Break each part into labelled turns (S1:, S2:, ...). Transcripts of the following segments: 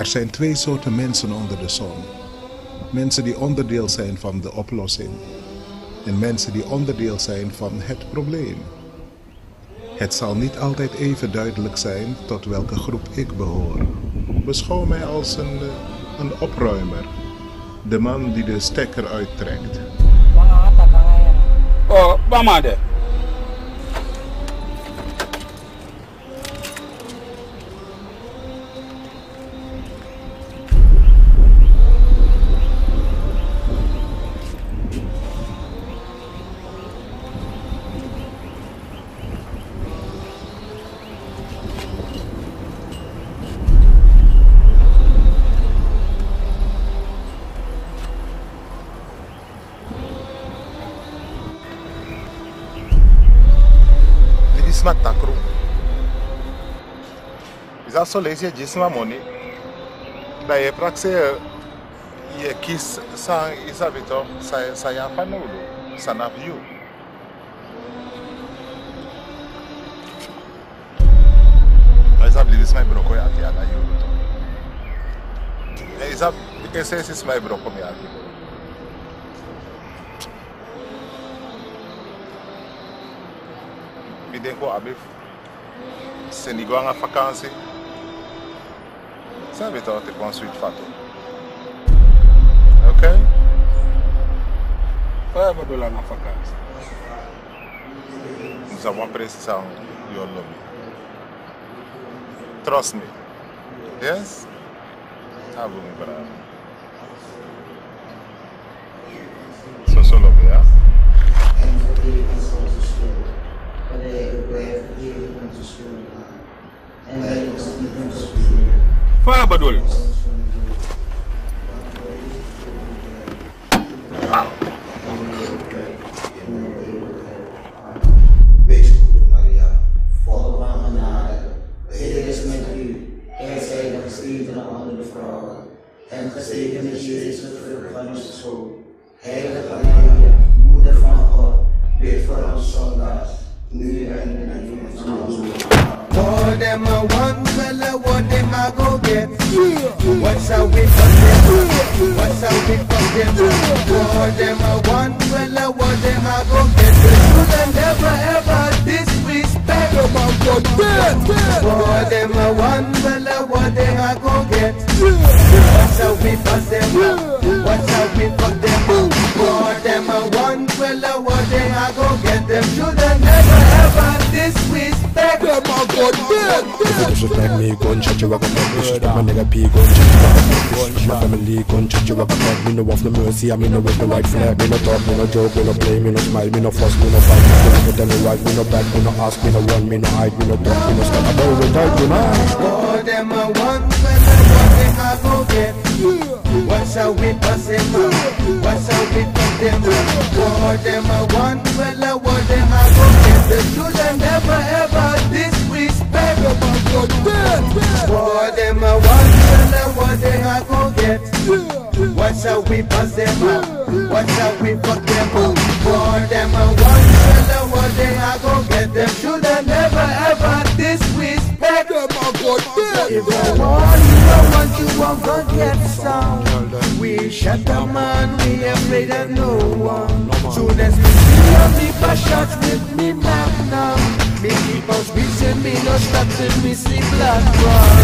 S1: Er zijn twee soorten mensen onder de zon. Mensen die onderdeel zijn van de oplossing en mensen die onderdeel zijn van het probleem. Het zal niet altijd even duidelijk zijn tot welke groep ik behoor. Beschouw mij als een, eh, een opruimer. De man die de stekker uittrekt.
S2: Oh,
S1: Is dat zo lees je jisma money? Dat je praxe je kies sa isa vito sa sa ya fanulu sa na view. Mas a blivis mai broko ya ti ala yo to. Isa esse esse mai broko mi ati. Biden ko abif Senegal nga vakantie. Sabe toch te kon suite fato. Oké?
S2: Vai badola na vakantie.
S1: Nous avons precisão your lobby. Trust me. Yes? Ah, vou me
S3: apa dul Off the I me no with the white flag Me no talk, me no joke, me no play, me no smile Me no fuss, me no fight, me no at them right Me no back, me no ask, me no run, me no hide Me no talk, me no stop, I don't retard, you know
S4: All them a one fella, what them a go get? Watch how we pass them up, watch how we fuck them up. All them a one fella, what them a go get? The children never ever disrespect them. All them a one fella, what them a go get? Watch how we pass them up, watch how we fuck them up. All them a one fella, what them a go get? Them children never ever disrespect them. Oh, if I want you, I want you, I'm gonna get some. We shut the man, we afraid of no one. Soon as me see you, me pass shots with me magnum. Me keep on squeezing, me no stop till me see blood run.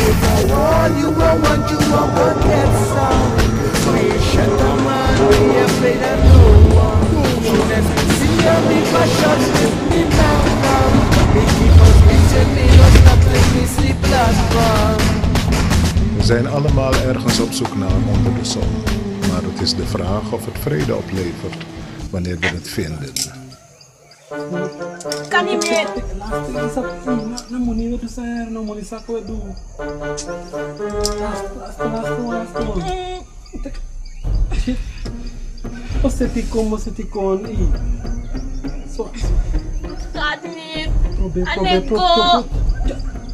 S4: If I want you, I want you, I'm gonna get some. We shut the man, we afraid of no one. Soon as me see you, me pass shots with me magnum. Me keep on squeezing, me no stop till me see blood run.
S1: We zijn allemaal ergens op zoek naar onder de zon. Maar het is de vraag of het vrede oplevert wanneer we het vinden.
S5: Kami
S6: met. Isa namuni tu saya namuni sako edu. Você é ticou, você é ticou e só.
S5: Cadê?
S6: Probe, probe,
S5: probe.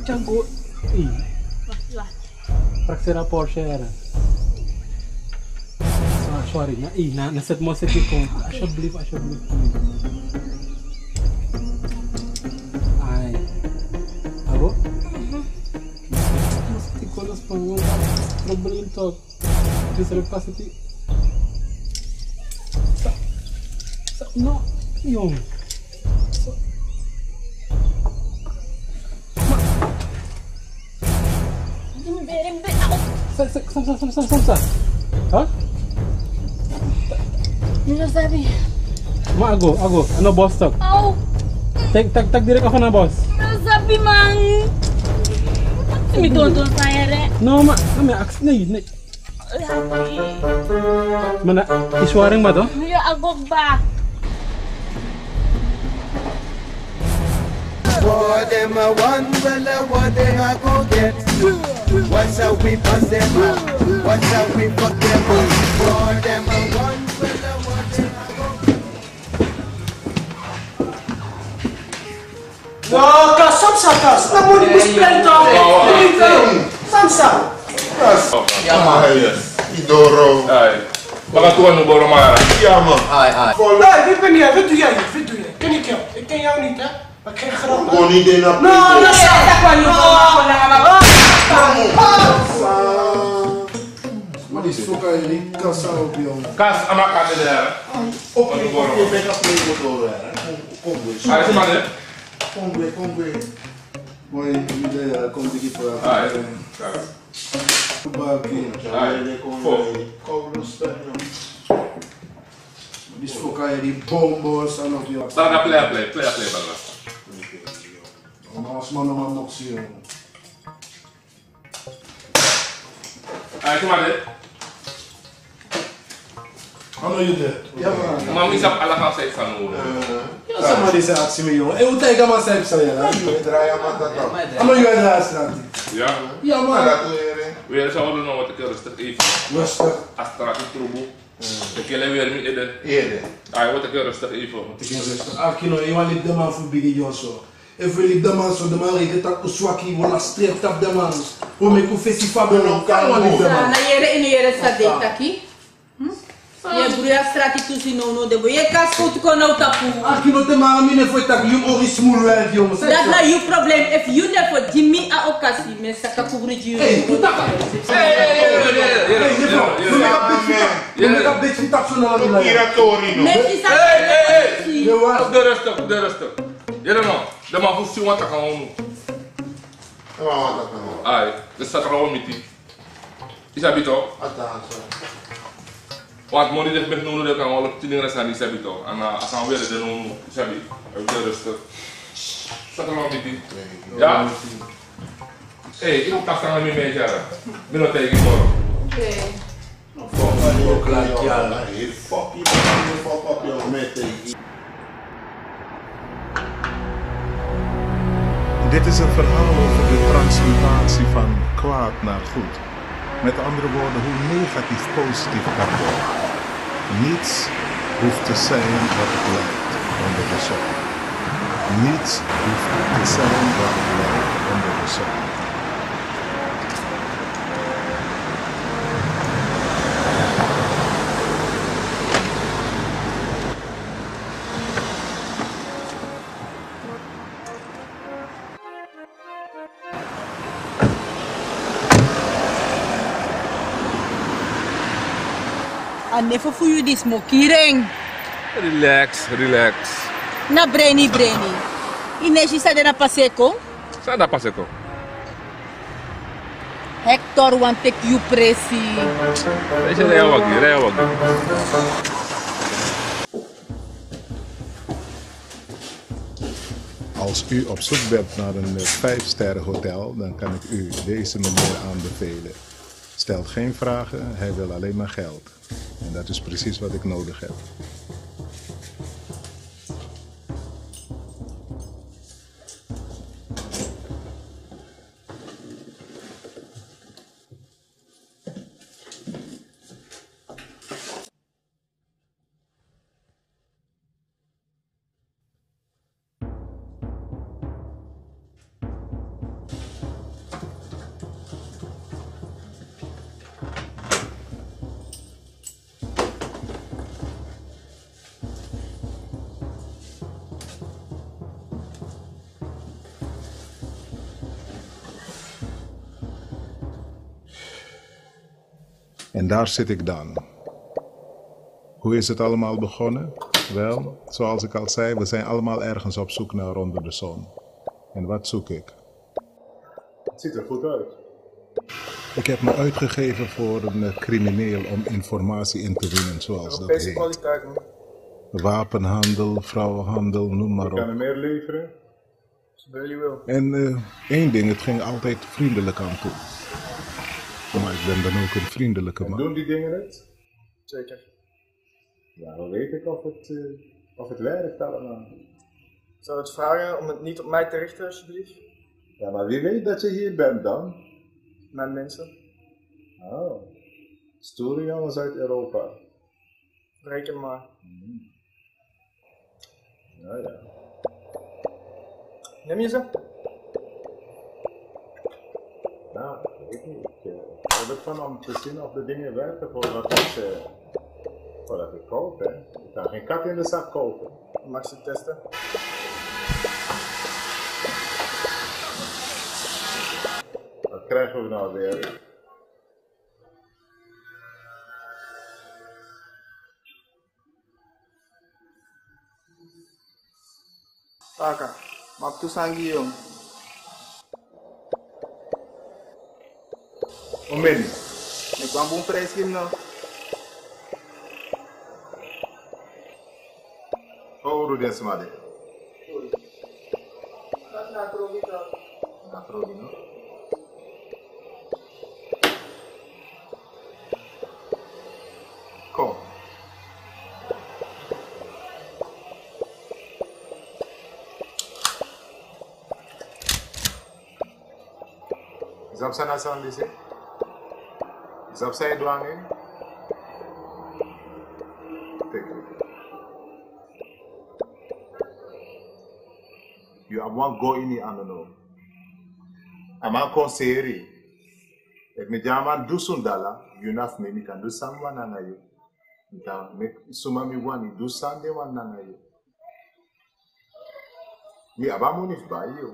S6: Chango. E. Para
S5: que
S6: será Porsche era? Ah, Sorry, né? na, na, na set mo Acho tikong. I should believe, Diserap kasi ti. Sa, sa, no, yung.
S7: Bere-bere ako.
S6: Sa, sa, sa, sa, sa, sa, sa, sa. Ha?
S7: Ano nasabi?
S6: Ma, ago. Ano boss talk?
S7: Au!
S6: Tag, tag, tag direct ako na boss.
S7: Ano nasabi, mang? Tumitonton saya, re.
S6: No, ma, ma, may aks na yun.
S7: Lagi.
S6: Mana, iswaring ba to?
S7: Kuya, agog ba?
S4: What them a one, well, uh, what they a go get? What shall we bust them up? What shall we fuck them up? What them a one, well, uh, what they a go get?
S8: Waka, samsa kas. Namun di kusplento. Dito. Samsa.
S9: Yama. Idoro.
S2: Ay. Baka tuan mo boro mara.
S9: Yama.
S10: Ai, ai.
S8: Nee, wie ben jij? Wat doe jij? Wat doe jij? Ken ik jou? Ik ken jou niet, hè? Maar ik geen grap. hè?
S9: Koni de na
S8: No, dat is
S9: Maar die soka die kassa op jou.
S2: Kas ama kade dera.
S9: Op
S2: Ano
S9: je
S2: boro?
S9: Mwen yon de kon di ki pou la.
S2: A, yon. Kara.
S9: Yon ba ki. A, yon. Fok. Kou lous ten
S2: yon.
S9: Dis
S2: fok
S9: a yon di bombo san not yon. San a play
S2: a play. Play a play bala.
S9: Mwen asman nan man nok si yon.
S2: A, yon kouman de. Si made.
S9: Ano jullie? Ja man.
S2: Mami sa ala ka sa isa no.
S9: Ja, zeg maar deze actie met jongen. Eh, hoe tegen maar zelf zijn ja? Je draait maar dat op. Ano jullie daar straat?
S2: Ja.
S9: Ja man.
S2: Weer sa ulo no wat ik rustig even.
S9: Rustig.
S2: Astra ki trubo. De kele weer mi eden.
S9: Eerder.
S2: Ay, wat ik rustig even.
S9: Tegen rustig. Akino, je want lip de man voor Biggie Joshua. If we lip de man zo, de man reken tak uswaki, wala streep tap de man. We make u fesi fabe no, kan man lip de man.
S11: Na yere ino yere sa date aqui. Ye bruya strati tu si no no de bo. Ye kas ko tu ko na utapu.
S9: Akino te man mine foi tak, you ori small werk jongen.
S11: Dat na you problem if you never Jimmy a okasi me saka kubri ji.
S9: Hey, tu tak. Hey, je vrouw, we make a bitch tap. We make a bitch tap zo naar de lijn. Iratori
S11: Me si sa.
S2: Hey, hey, hey.
S9: Je was.
S2: Op de rustig, op de rustig. Jere no. De man hoeft si wat kan onu. Ay, de sa trawo miti. Isabito. Want moni def met nunu de kan wala tining resan isabito. Ana asan weer de nunu isabi. Op de rustig. Sa trawo miti. Ja. Hey, ik moet afstaan met mij jaren. Ben nog tegen morgen.
S11: Okay.
S9: Ook laat ja. Fuck you, fuck up jou met tegen.
S1: Dit is een verhaal over de transmutatie van kwaad naar goed. Met andere woorden, hoe negatief positief kan worden. Niets hoeft te zijn wat het lijkt onder de zon. Niets hoeft te zijn wat het lijkt onder de zon.
S11: A never for you this mokiring.
S2: Relax, relax.
S11: Na brainy brainy. Sa de na paseko.
S2: Saan na pas ko?
S11: Hector want take you presi.
S1: Als u op zoek bent naar een 5-sterren hotel, dan kan ik u deze meneer aanbevelen. Stelt geen vragen, hij wil alleen maar geld. En dat is precies wat ik nodig heb. En daar zit ik dan. Hoe is het allemaal begonnen? Wel, zoals ik al zei, we zijn allemaal ergens op zoek naar onder de zon. En wat zoek ik?
S12: Het ziet er goed uit.
S1: Ik heb me uitgegeven voor een crimineel om informatie in te winnen, zoals dat heet.
S12: kwaliteit, man.
S1: Wapenhandel, vrouwenhandel, noem maar
S12: Ik kan er
S1: op.
S12: meer leveren. Je wil.
S1: En eh, één ding, het ging altijd vriendelijk aan toe. Maar ik ben dan ook een vriendelijke
S12: En
S1: man.
S12: doen die dingen het?
S3: Zeker.
S12: Ja, dan weet ik of het, eh, of het werkt allemaal.
S3: Ik zou het vragen om het niet op mij te richten, alsjeblieft.
S12: Ja, maar wie weet dat je hier bent dan?
S3: Mijn mensen.
S12: Oh, stoere jongens uit Europa.
S3: Reken maar.
S12: Ja, ja.
S3: Neem je ze?
S12: Nou, weet niet. Ik eh, hou ervan om te zien of de dingen werken voordat ik, eh, voordat ik koop. Hè. Ik kan geen kat in de zak kopen.
S3: Mag ze testen?
S12: Wat krijgen we nou weer?
S3: Taka. Maaf tusangi yung.
S12: Omen.
S3: Nek wan bon pres
S12: kim nou. Ou ou rouden smade? Ou.
S3: Na trobi ta.
S12: Na trobi nou. Kom. Zap sana san? Zap sa douane? Take it. You have one go in ano no. Ama konseri. Ek mi jaman dusun dala, yunaf me mi kan dusan wana ngayo. Mi kan me suma mi wani dusan de wana ngayo. Mi abamu nif ba yo.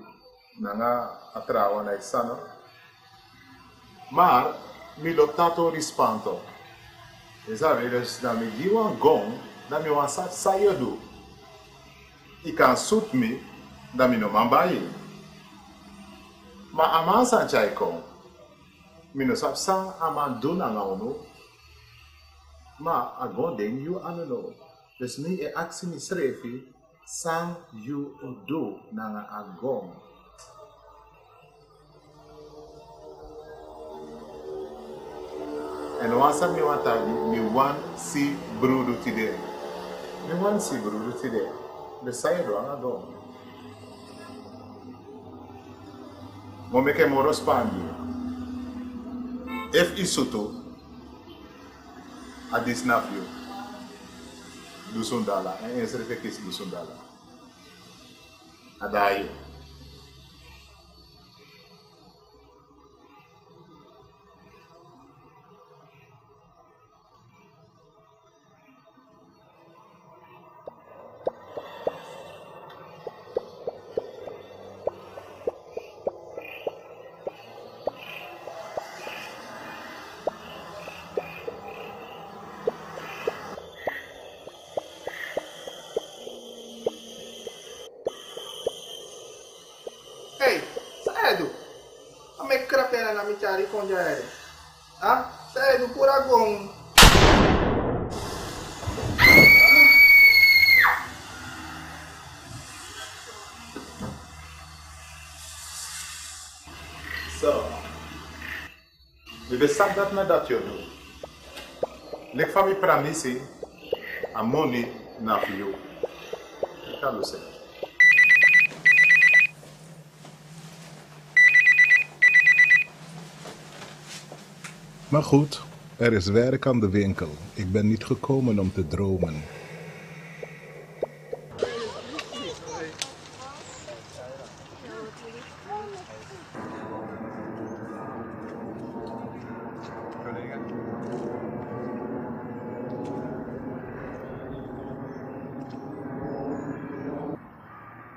S12: Nanga atrawa na isano. Maar mi lotato rispanto. E sabe, dus na mi di wan gong, na mi wan sat sayodo. I kan suit me, da mi no man bayi. Ma aman san chay kon, mi no sap san aman na ono, ma agon den yu ano no. Dus mi e aksi mi srefi, san yu do na nga agon. En wansa mi wan tagi, mi wan si brudu tide. Mi wan si brudu tide. De sayo do anga don. Mo meke mo respandi. If isoto, a disnafio. Dusundala. En ese refekis dusundala. Adayo.
S3: Hey, krapena na mi chari kon jaere. Ha? Sa Edu pura gong.
S12: So, we besap dat na dat yo do. Lek fami pramisi, a money na fiyo. Kan se.
S1: Maar goed, er is werk aan de winkel. Ik ben niet gekomen om te dromen.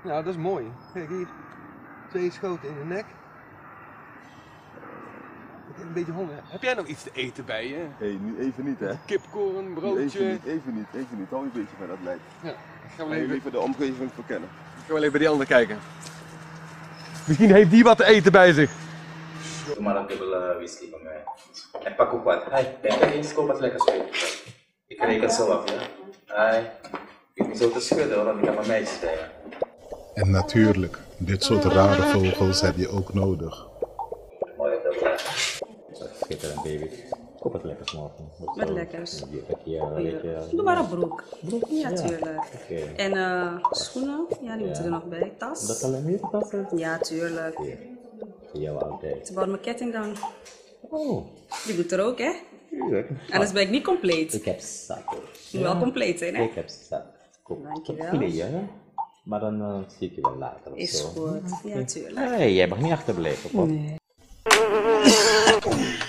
S13: Nou, dat is mooi. Kijk hier. Twee schoten in de nek. Beetje honger. Heb jij nog iets te eten bij je?
S14: Hé, nu even niet hè.
S13: Kipcorn,
S14: Nu
S13: broodje.
S14: Even niet, even niet, even niet. Hou je een beetje van dat lijkt.
S13: Ja, gaan we
S14: Ga je
S13: even,
S14: even de omgeving verkennen.
S13: gaan we even bij die ander kijken. Misschien heeft die wat te eten bij zich.
S15: Doe maar een dubbele whisky van mij. En pak ook wat. Hey, denk er eens, koop wat lekkers mee. Ik reken zo af, ja? Hey, ik niet zo te schudden hoor, want ik heb een meisje me.
S1: En natuurlijk, dit soort rare vogels heb je ook nodig.
S15: Baby. Koop wat lekkers morgen.
S16: Wat lekkers.
S15: Ja, ja.
S16: Doe maar een broek. Ja,
S15: Ja,
S16: tuurlijk. En eh, schoenen? Ja, die moeten er nog bij. Tas?
S15: Dat alleen meer passen?
S16: Ja, tuurlijk.
S15: Jou altijd.
S16: Ze bouwt mijn ketting dan.
S15: Oh.
S16: Die moet er ook, hè?
S15: Tuurlijk.
S16: Anders ben ik niet compleet.
S15: Ik heb zak. hoor.
S16: Moet wel compleet zijn, hè?
S15: Ik heb zak. Koop
S16: Dankjewel.
S15: kleren. Maar dan eh, zie ik je wel later of
S16: Is
S15: zo.
S16: goed. Ja, tuurlijk.
S15: Nee, jij mag niet achterblijven, pop.
S16: Nee.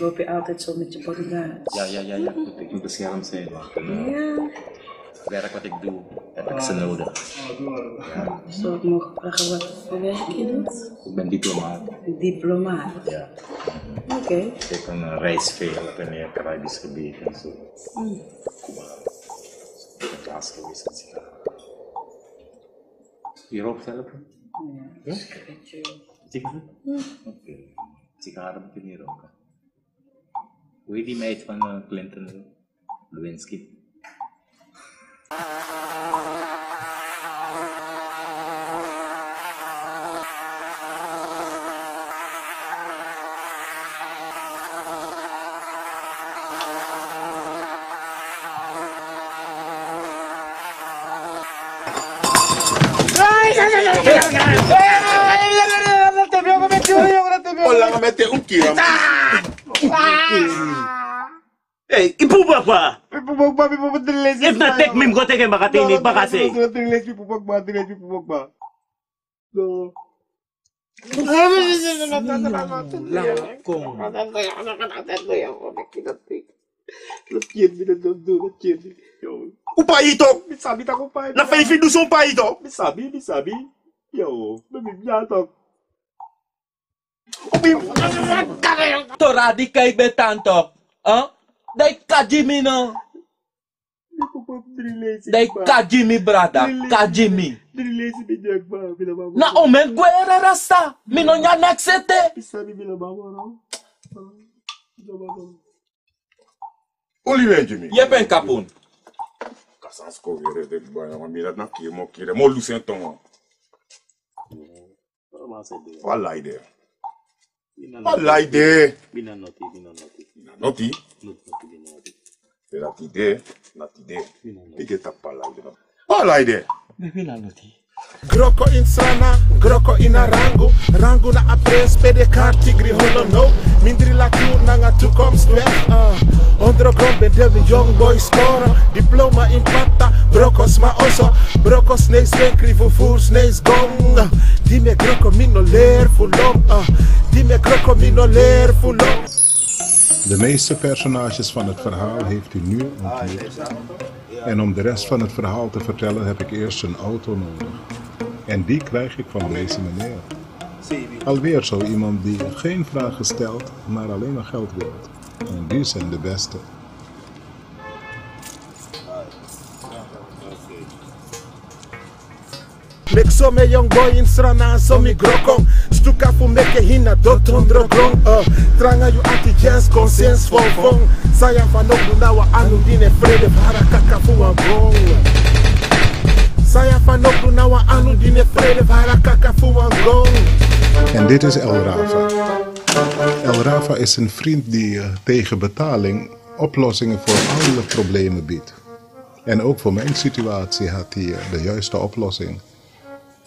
S16: Loop je altijd zo met je bodyguard?
S15: Ja, ja, ja, ja. Ik moet beschermd zijn.
S16: Ja.
S15: het werk wat ik doe, heb ik ze nodig. Ja.
S16: Zou ik mogen vragen wat voor werk je doet?
S15: Ik ben diplomaat.
S16: Diplomaat.
S15: Ja.
S16: Oké.
S15: Ik ben een reis veel op in het Caribisch gebied en zo.
S16: Mm.
S15: Ik ben laatst geweest met sigaren. Hierop helpen? Ja? Sigaren? Oké. Sigaren moet je niet roken. Hoe heet die meid van eh, Clinton? Lewinsky.
S17: Hola, mete un kilo.
S18: Hey, ipou papa! Ipou pokba, ipou pokba, dile lesbi. If nan tek mim kote gen baka te ini,
S17: baka se. Dile lesbi pou pokba, dile
S18: lesbi pou
S17: pokba. Non. La kon. Lot yen
S18: mi, lot do, lot yen
S17: mi. Ou pa itok? Mi sabi tak ou
S8: pa itok. La fey fi
S17: douson pa itok. Mi sabi, mi sabi. Yo, mè mi mi atok.
S8: Kajimi no. Dai kajimi brada. Kajimi.
S17: Dilis, me jagba, bila mama.
S8: Na omen gwere rasta. Mino nya nexete.
S17: Me sabe bila mama, não.
S19: Oliver Jimmy.
S8: Ye ben kapun.
S19: Kasans ko vere de boy, ma mirat na ki mo kire mo lucien ton. Wala ide. Palay de.
S15: Binan noti, binan noti.
S19: Binan noti? Noti, binan noti. Binan noti de, noti de. Binan noti. Ike tak palay de. Palay de.
S15: Binan noti.
S20: Groko in strana, groko in a rango Rango na apres pede karti gri holo no Mindri la kuur na nga toekomst weg uh. Ondergrond ben Devin Young Boy scoren Diploma in pata, brokos ma oso Brokos nees wenkri vervoers nees gong uh. Die me groko mino leer fulom uh. Die me groko mino leer fulom
S1: De meeste personages van het verhaal heeft u nu ontmoet. En om de rest van het verhaal te vertellen heb ik eerst een auto nodig. En die krijg ik van deze meneer. Alweer zo iemand die geen vragen stelt, maar alleen maar geld wil. En die zijn de beste.
S20: Mek so me young boy in strana so mi grokong Stuka fu meke hina doton drogong uh, Tranga yu anti jazz conscience von von Saya van ook na wa anu dine vrede vara kaka fu wa bong Saya na wa anu dine vrede vara kaka fu wa gong
S1: En dit is El Rafa. El Rafa is een vriend die eh, tegen betaling oplossingen voor alle problemen biedt. En ook voor mijn situatie had hij eh, de juiste oplossing.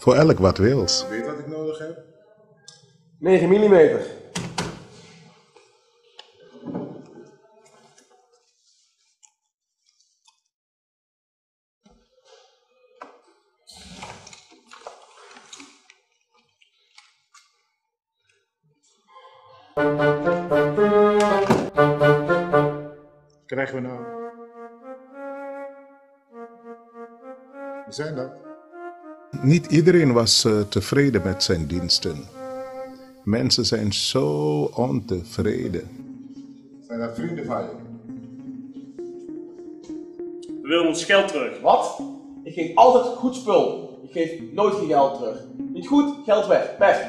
S1: Voor elk wat wils.
S19: Weet wat ik nodig heb?
S13: 9 mm.
S1: Krijgen we nou?
S19: We zijn dat.
S1: Niet iedereen was eh, tevreden met zijn diensten. Mensen zijn zo ontevreden.
S17: Zijn dat vrienden van je?
S21: We willen ons geld terug.
S8: Wat? Ik geef altijd goed spul. Ik geef nooit geen geld terug. Niet goed, geld weg. Weg.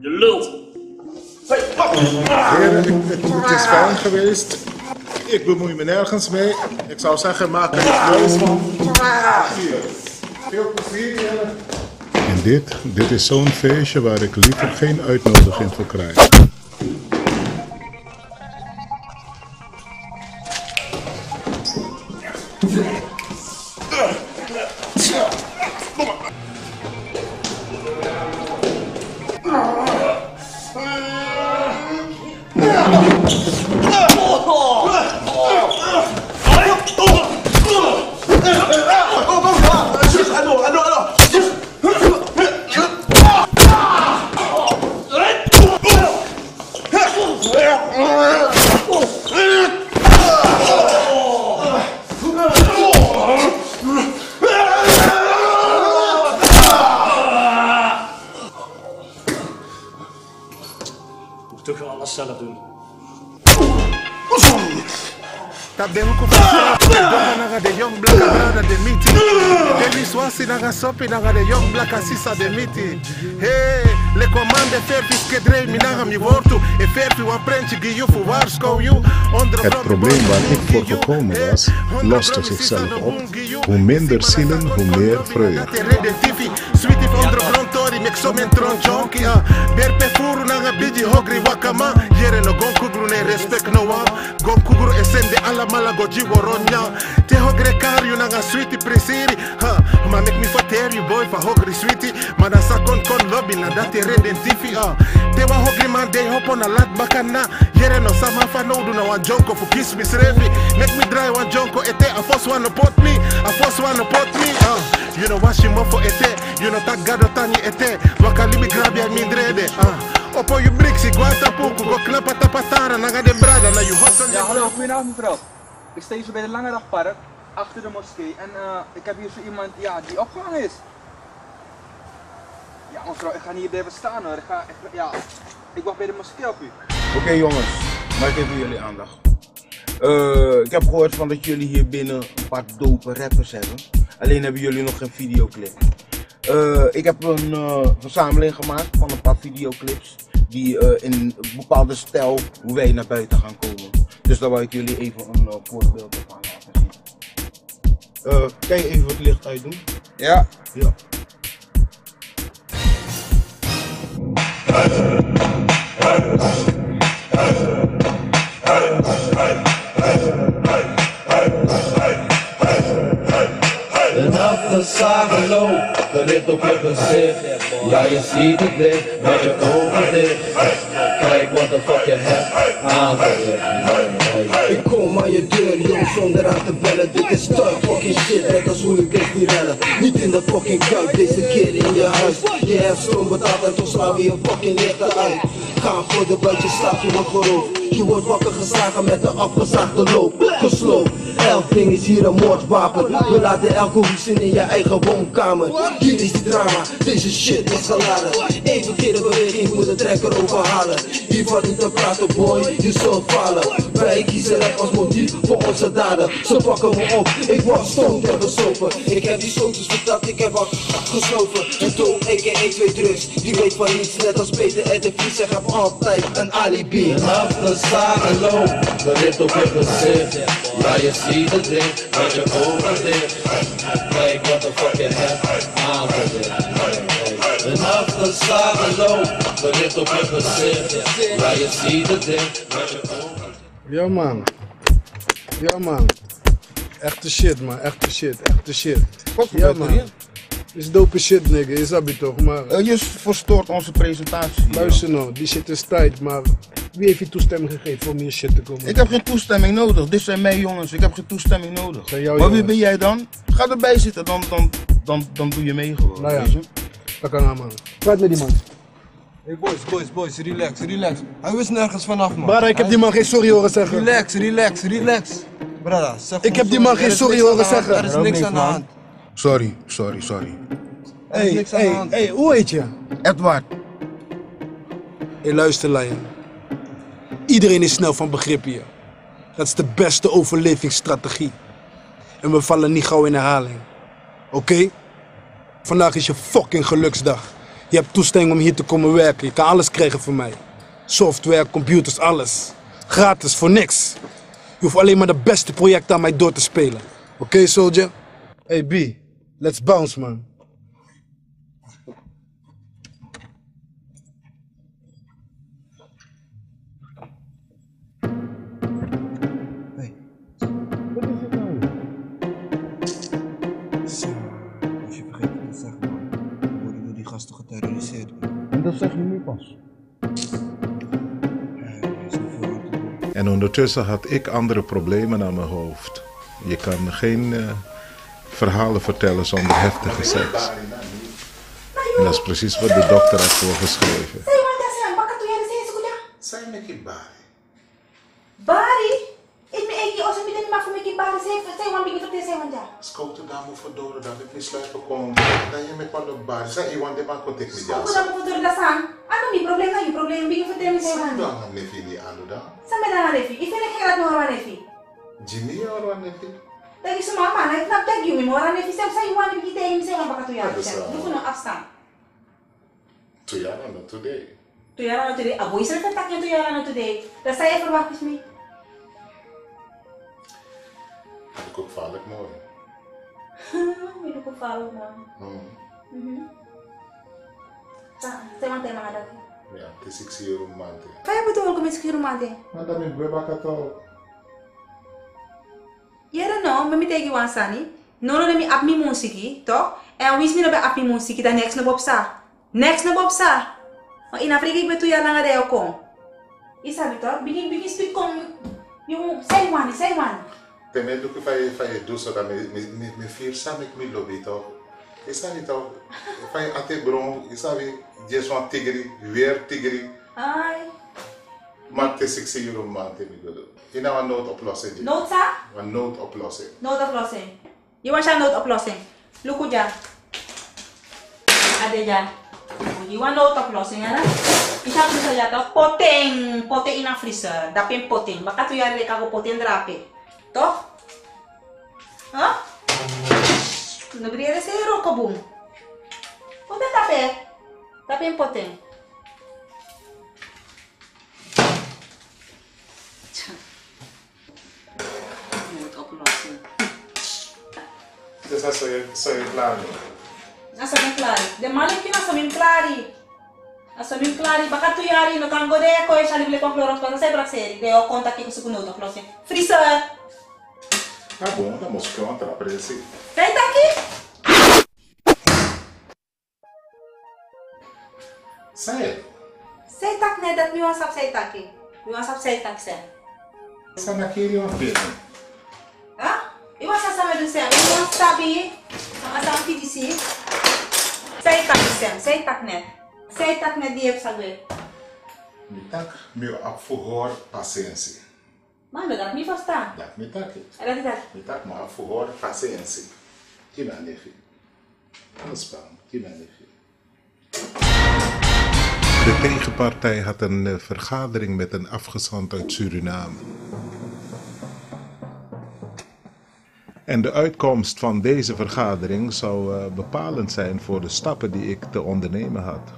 S21: Je lult.
S17: Ik- ik- het is fijn geweest. Ik bemoei me nergens mee. Ik zou zeggen, maak er iets moois van. Hier. Veel plezier.
S1: En dit, dit is zo'n feestje waar ik liever geen uitnodiging voor krijg.
S20: Swasi naga sopi naga de young black sisa de miti. Hey, le commande ferfi skedrei mi naga mi wortu. E ferfi wan prentje gi you fu waarschuw you. Onder
S1: Het probleem waar ik voor gekomen was, loste zichzelf op. Hoe minder zielen, hoe meer vreugde.
S20: Te redentifi. Sweetie van underground tori, mek so men tron jonki. ah. Berpe furu naga biji hogri wakama. Yere no gon kugru ne respect no wa. Gon kugru esende ala mala goji woronya. Te hogre karyu naga sweetie presiri. Ha, ma make me fater you boy fa hogri sweetie. Ma da sa kon kon lobby na dat te redentifi. ah. Te wa hogri man de hopo na lat bakana. Yere no sama fa no do na wan jonko fu kiss me srevi. Make me dry wan jonko ete a fos wan no pot me. A fos wan no pot me. ah. You know washi mofo ete. You know tak gado tani ete. Wakali mi grab ya mi drede. ah. Opo you bricks, guanta puku, go klapa tapatara, naga de brada, na you hustle.
S22: Ja, hallo, goedenavond mevrouw. Ik sta hier zo bij de Langerakpark, achter de moskee. En eh, ik heb hier zo iemand ja, die opgehangen is. Ja mevrouw, ik ga niet hier blijven staan hoor. Ik, ga, ik, ja, ik wacht bij de moskee op u.
S23: Oké jongens, maar ik even jullie aandacht. Eh, ik heb gehoord van dat jullie hier binnen een paar dope rappers hebben. Alleen hebben jullie nog geen videoclip. Eh, ik heb een eh, verzameling gemaakt van een paar videoclips die in een bepaalde stijl hoe wij naar buiten gaan komen. Dus daar wil ik jullie even een voorbeeld van laten zien. Kan je even het licht uitdoen? Ja. Ja.
S24: Vanaf de zagenloop, de ligt op je gezicht. Ja, je ziet het licht met je ogen dicht. Kijk wat de
S25: kom aan je deur, jong, zonder aan te bellen. Dit is tough fucking shit, net als hoe ik dit niet in de fucking kuip, deze keer in je huis. Je hebt stroom betaald en toen slaan we je fucking lichten uit. Ga voor de buitje, slaap je wordt geroofd. Je wordt wakker geslagen met een afgezaagde loop. Gesloopt, elk ding is hier een moordwapen. We laten elke hoes in in je eigen woonkamer. Dit is die drama, deze shit is geladen. Eén verkeerde beweging moet de trekker overhalen. Valt niet te praten, boy, je zult falen. Wij kiezen rap als motief voor onze daden. Ze pakken me op, ik was stoned en besopen. Ik heb die schotels verteld, ik heb wat geslopen. En toen, a.k.a. twee drugs, die weet van niets. Net als Peter en de Vries, ik heb altijd een alibi.
S24: Vanaf de zagenloop, de ligt op je gezicht. Ja, je ziet het licht met je ogen dicht. Kijk wat de fuck je hebt. Vanaf de je. Ja,
S10: Ja man. Ja man. Echte shit man, echte shit, echte shit.
S23: Wat
S10: ja
S23: gebeurt er hier?
S10: Is dope shit nigga, is dat toch, maar...
S23: Eh, je verstoort onze presentatie.
S10: Luister nou, die shit is tijd, maar wie heeft je toestemming gegeven om hier shit te komen?
S23: Ik heb geen toestemming nodig. Dit zijn mijn jongens. Ik heb geen toestemming nodig. Maar wie
S10: jongens.
S23: ben jij dan? Ga erbij zitten, dan, dan, dan, dan doe je mee gewoon.
S10: Nou ja, kan aan man. Praat met die man.
S26: Hey boys, boys, boys, relax, relax. Hij wist nergens vanaf, man.
S10: Brada, ik heb die man geen sorry horen zeggen.
S26: Relax, relax, relax. Brada, zeg
S10: Ik heb die man geen sorry horen zeggen.
S26: Er is niks aan de hand.
S23: Sorry, sorry, sorry.
S10: Hey, hey, hey, hoe heet je?
S23: Edward.
S9: Hé, luister, Lion. Iedereen is snel van begrip hier. Dat is de beste overlevingsstrategie. En we vallen niet gauw in herhaling. Oké? Vandaag is je fucking geluksdag. Je hebt toestemming om hier te komen werken. Je kan alles krijgen van mij. Software, computers, alles. Gratis, voor niks. Je hoeft alleen maar de beste projecten aan mij door te spelen. Oké, soldier? Hey B, let's bounce, man.
S23: Zeg je nu pas.
S27: En ondertussen had ik andere problemen aan mijn hoofd. Je kan geen eh, verhalen vertellen zonder heftige seks. En dat is precies wat de dokter had voorgeschreven.
S1: Bari.
S28: Ik ben eigenlijk als ik niet maar voor mij bari zijn, zijn want ik want ja.
S1: Scout to damu for doro dat ik misluit kom. Dan je met pano bari. Sai iwan de man kontek mi
S28: Aku dah mau turun dasar. Ano mi problem na, yung problem bikin vertel mi zijn want.
S1: Dan ang nefi ni anu da.
S28: Sama na refi. Ife na kaya mo orang refi.
S1: Jimmy or wan nefi.
S28: Lagi semua mana? Nak nak tag yung mo orang refi. Saya saya want bikin tayo mi saya baka tu ya.
S1: Aduh, salah.
S28: Lu kuno afstand.
S1: To yara no today.
S28: Tu ya na today. Abo isa na tak yung tu ya na today. Dat saya verwacht me.
S1: Had ik ook vaarlijk mooi.
S28: Hindi ko follow na.
S1: Hmm.
S28: Mhm. Sa, saya want tayo mga dati.
S1: Ja, het is ik zie je romantisch.
S28: Kaya betul ko may sikiro mate.
S1: Maar dan ben ik baka to.
S28: Yera no, mami tegi wansani. Nono na mi apmi musiki, to? E ang wis mi na ba apmi musiki da next na bobsa. Next na bobsa. O in Afrika ibe tu ya nga deo ko. Isa bito, bigin bigin speak kong yung say one, say one.
S1: Pe me doe ik van je van je doe zo dat me me me me vier samen ik me lobby toch. Is dat niet toch? Van je ate bron, is dat weer just one tigri, weer tigri.
S28: Ay,
S1: Maar het is ik zie je romantisch mi bedoel. In een noodoplossing.
S28: nood sa?
S1: Een noodoplossing.
S28: Nood oplossing. Je want siya nood oplossing. Luko dyan. Ade dyan. You want nood oplossing, ano? Isa ko sa yato, poteng, poteng ina freezer. Dapin poteng. Baka tu yari ka ko poteng drape. Toh? Hã? Não brilha se eu cobum. Onde tá
S1: pé? Tá bem potente. Essa sou eu, sou
S28: eu, claro. Essa é claro. Demais aqui nós somos claros. Assumir claro, baka tuyari no kango de ko e shali floros, ko floro ko sai pra de o conta aqui com o segundo, falou assim.
S1: A bunda moscanta presi. tá
S28: aqui!
S1: Sério?
S28: Seitak näitä, minua saab seitaki. Minua saab seitaki se.
S1: Sana kirjo on pieni.
S28: sabe aqui sa sa medun se. Minua stabi. Sama tá on pidisi. Seitaki se. Seitak nät. Seitak nät diep sagwe.
S1: Mitak, meu apfuhor paciência.
S28: Mano, dat mi fasta.
S1: Dat me tak.
S28: Era di dat.
S1: Me tak, maar não é filho. Alles bang, que não é filho.
S27: De tegenpartij had een eh, vergadering met een afgezant uit Suriname. En de uitkomst van deze vergadering zou eh, bepalend zijn voor de stappen die ik te ondernemen had.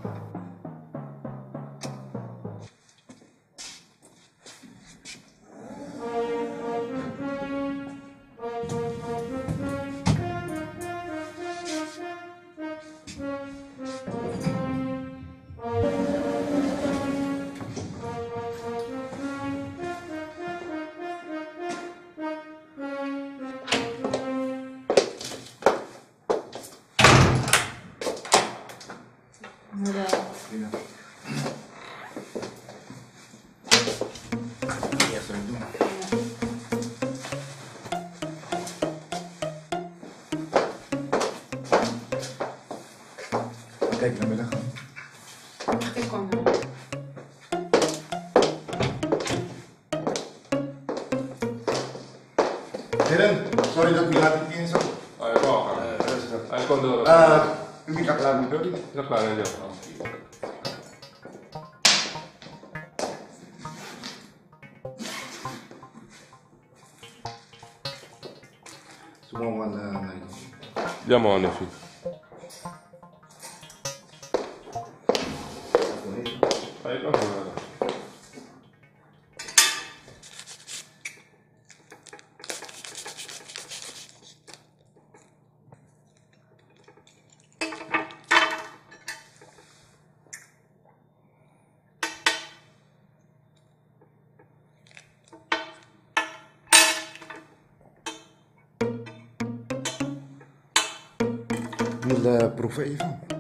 S27: Wil uh,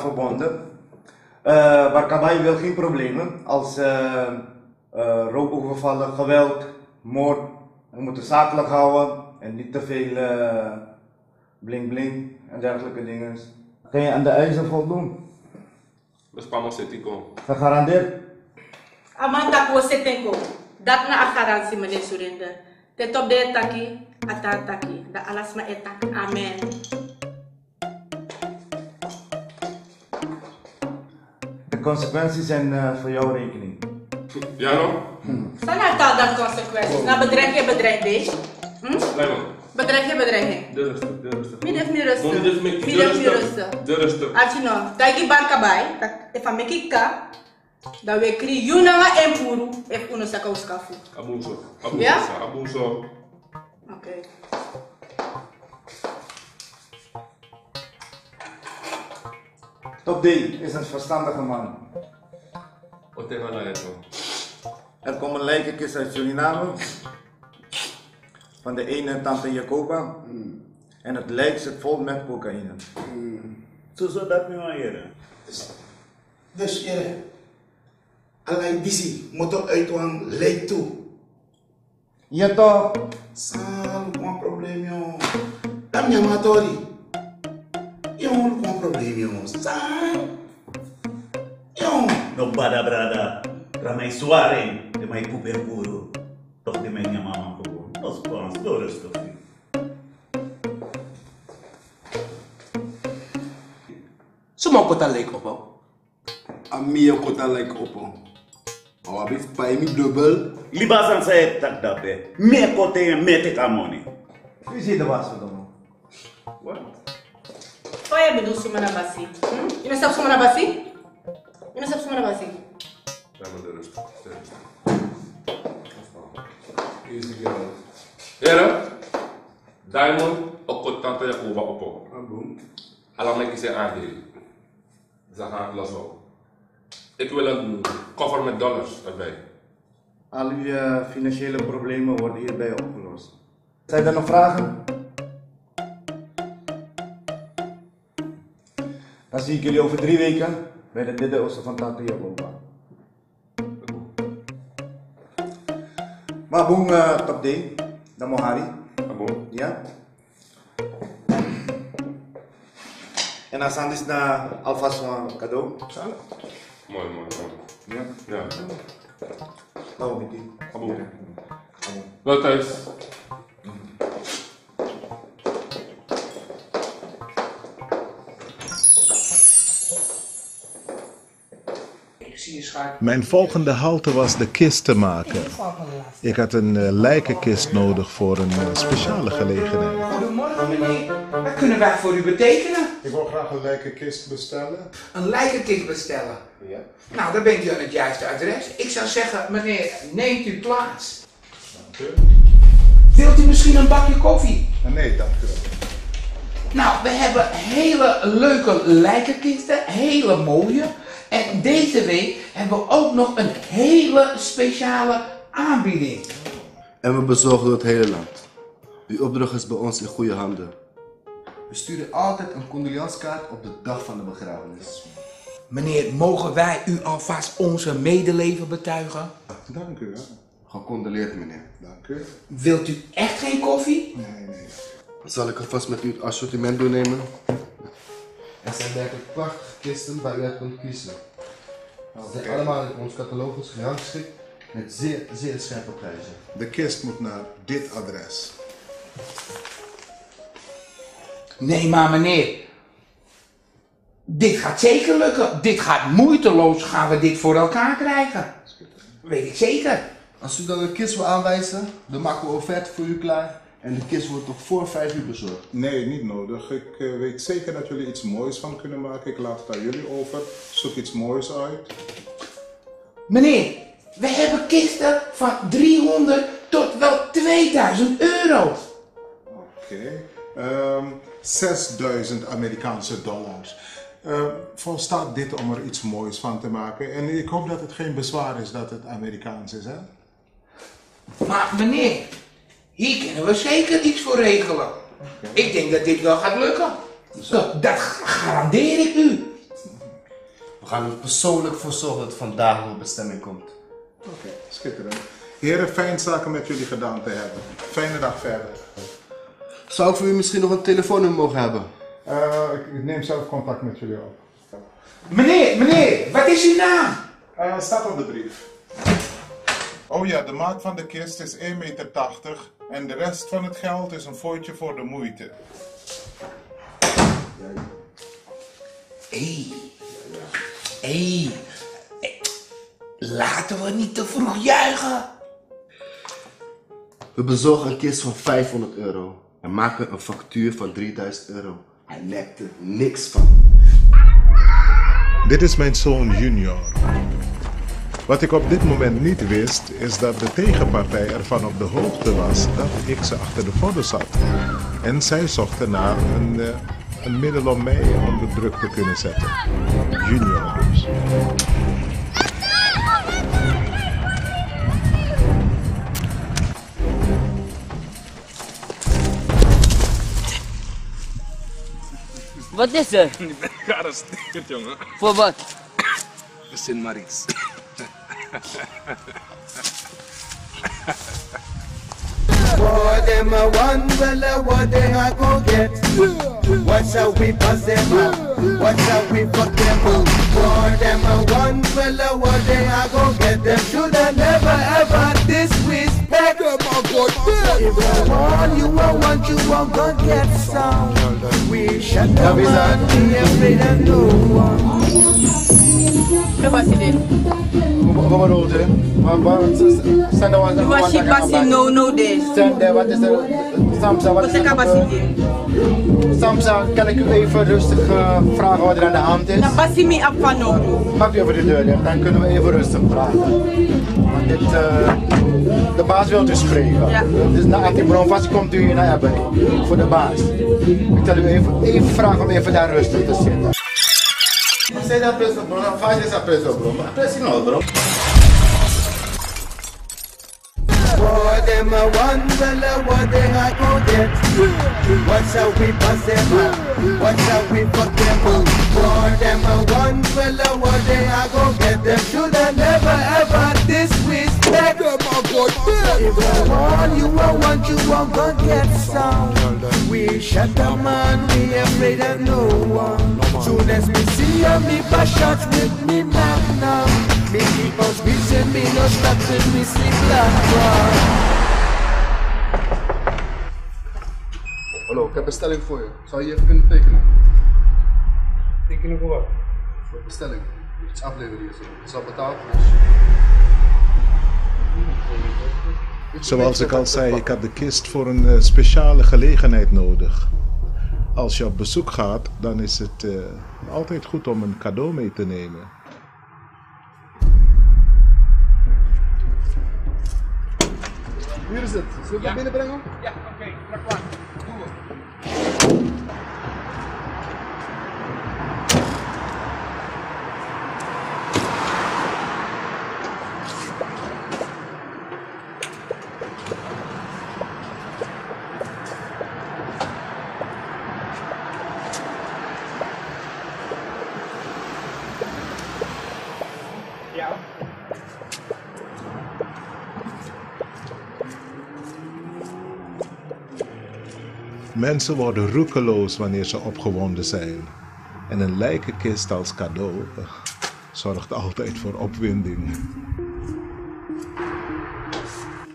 S27: aan verbonden. Eh Barkabay wil geen problemen als eh eh, rookovervallen, geweld, moord. We moeten zakelijk houden en niet te veel eh, bling bling en dergelijke dingen. Kun je aan de eisen voldoen?
S2: Mas pamo se tiko.
S27: Gegarandeerd.
S11: Amanta ko se tenko. Dat na akaransi meneer Surinder. Te top de taki, ata taki. Da alas ma etak. Amen.
S27: De consequenties zijn eh, voor jouw rekening.
S2: Ja no?
S11: Sana tahu dan konsekuensi. Na bedreig je bedreig be. Hm?
S2: Lijman.
S11: Bedreig je bedreig.
S2: De rustig, de rustig.
S11: Mi def mi
S2: je dus met
S11: Mi
S2: de
S11: def mi
S2: rustig. De rustig.
S11: Achino, tagi barka bai, if I make it ka, da we kri yuna nga empuru, if uno saka uskafu.
S2: Abuso. Abuso.
S11: Ja?
S2: Abuso.
S11: Okay.
S27: Top D is een verstandige man. Er komt een lijkenkist uit Suriname. Van de ene tante Jacoba. En het lijk zit vol met cocaïne.
S18: Zo zou dat niet maar heren.
S9: Dus ere, alai disi, motor uit wan lijk toe.
S27: Ja toch?
S9: Sal, een probleem joh. Dam je matori. Jong, een probleem joh. Sal. Jong.
S18: No bada brada. Ramai suare. De mai puper puro. Toch de mai mama puro. Nos pans, do rustig.
S10: Semua kota like opo. Ami yang kota like opo. Awa bif pa mi double.
S18: Libasan saya tak dape. Me kote me te kamoni.
S27: Wie zit de was van hem?
S11: Oya bedu sumana basi. Hm? Ina sab sumana basi? Ina sab sumana basi?
S2: Lijman, de rustig. De rustig. Easy girl. Heren, Diamond, ook kot tante Jacoba opo. Alam me kise aangeel. Ze gaan los op. Ik wil een koffer met dollars erbij.
S27: Al uw financiële problemen worden hierbij opgelost. Zijn er nog vragen? Dan zie ik jullie over drie weken bij de derde oosten van Tante Jacoba. Maar boem, uh, top D. Dan Mohari. Ja. En dan dus naar alvast een cadeau.
S2: Mooi, mooi, mooi.
S27: Ja.
S2: Ja.
S27: Nou, met die.
S2: Aboe. Wel thuis.
S1: Mijn volgende halte was de kistenmaker. Ik had een eh, lijkenkist nodig voor een eh, speciale gelegenheid.
S29: Goedemorgen meneer, wat kunnen wij voor u betekenen?
S16: Ik wil graag een lijkenkist bestellen.
S29: Een lijkenkist bestellen.
S16: Ja.
S29: Nou, dan bent u aan het juiste adres. Ik zou zeggen, meneer, neemt u plaats. Wilt u misschien een bakje koffie?
S16: Nee, dank u wel.
S29: Nou, we hebben hele leuke lijkenkisten, hele mooie. En deze week hebben we ook nog een hele speciale aanbieding.
S27: En we bezorgen het hele land.
S9: Uw opdracht is bij ons in goede handen. We sturen altijd een condoleanskaart op de dag van de begrafenis.
S29: Meneer, mogen wij u alvast onze medeleven betuigen?
S1: Dank u wel.
S9: Gecondoleerd, meneer.
S1: Dank u.
S29: Wilt u echt geen koffie?
S1: Nee, nee.
S9: Zal ik alvast met u het assortiment doornemen? Er zijn werkelijk prachtige kisten waar u uit kunt kiezen. Ze zijn
S1: Oké.
S9: allemaal in ons catalogus gerangschikt met zeer, zeer scherpe prijzen.
S1: De kist moet naar dit adres.
S29: Nee, maar meneer. Dit gaat zeker lukken. Dit gaat moeiteloos gaan we dit voor elkaar krijgen. Weet ik zeker.
S9: Als u dan een kist wil aanwijzen, dan maken we een offerte voor u klaar. En de kist wordt nog voor 5 uur bezorgd.
S1: Nee, niet nodig. Ik eh, weet zeker dat jullie iets moois van kunnen maken. Ik laat het aan jullie over. Zoek iets moois uit.
S29: Meneer, we hebben kisten van 300 tot wel 2000 euro.
S1: Oké. Ehm, 6000 Amerikaanse dollars. Ehm, volstaat dit om er iets moois van te maken? En ik hoop dat het geen bezwaar is dat het Amerikaans is, hè?
S29: Maar meneer, hier kunnen we zeker iets voor regelen. Ik denk dat dit wel gaat lukken. Dat, dat garandeer ik u.
S9: We gaan er persoonlijk voor zorgen dat het vandaag op bestemming komt.
S1: Oké, schitterend. Heren, fijn zaken met jullie gedaan te hebben. Fijne dag verder.
S9: Zou ik voor u misschien nog een telefoonnummer mogen hebben?
S1: Eh, ik ik neem zelf contact met jullie op.
S29: Meneer, meneer, wat is uw naam?
S1: Eh, staat op de brief. Oh ja, de maat van de kist is 1,80 meter en de rest van het geld is een fooitje voor de moeite.
S29: Hé, hé, laten we niet te vroeg juichen.
S9: We bezorgen een kist van 500 euro en maken een factuur van 3000 euro. Hij er niks van.
S30: Dit is mijn zoon Junior. Wat ik op dit moment niet wist, is dat de tegenpartij ervan op de hoogte was dat ik ze achter de voordeur zat. En zij zochten naar een, eh, een middel om mij onder druk te kunnen zetten. Junior dus.
S7: Wat is er?
S31: Ik ben gearresteerd, jongen.
S7: Voor wat?
S31: De Sint Maries.
S4: Boy, them a one, well, uh, what they a go get? Watch how we bust them up. Watch how we fuck them up. Boy, them a one, well, uh, what they a go get? Them shoulda never ever disrespect them. If I want you, I want you, I'm gonna get some. We shut man, we afraid of no one.
S27: Je? Wat- wat- Zijn er wat-
S11: You wash it basi no
S27: wat is er? Samsa, wat is er? Samsa, kan ik u even rustig eh, vragen wat er aan de hand is?
S11: Basi mi ap van no do.
S27: Maak u even de deur dan kunnen we even rustig praten. Want dit, eh, de baas wil u spreken.
S11: Ja.
S27: Dus na Ati Bron vast komt u hier naar Ebony, voor de baas. Ik zal u even, even vragen om even daar rustig te zitten. Sei da preso, bro. Faz essa preso, bro. Presi no, bro.
S4: Boy, them a one, uh, what they a go get? We them up. We them up. Shoulda never ever disrespect them. If I want you, I want you, I'm gonna get some. We shut the man, we afraid of no one. Soon as me see ya, me bash shots with me magnum. Me keep on me no stop till me sleep like one.
S9: Hallo, ik heb een bestelling voor je. Zou je even kunnen tekenen?
S27: Tekenen voor wat?
S9: Voor de moet iets afleveren hier. Het is al betaald, dus...
S30: Zoals ik al zei, ik had de kist voor een eh, speciale gelegenheid nodig. Als je op bezoek gaat, dan is het eh, altijd goed om een cadeau mee te nemen.
S9: Hier is het. Zullen we het binnenbrengen?
S29: Ja, oké, okay, klaar. Doen we.
S1: Mensen worden roekeloos wanneer ze opgewonden zijn. En een lijkenkist als cadeau eh, zorgt altijd voor opwinding.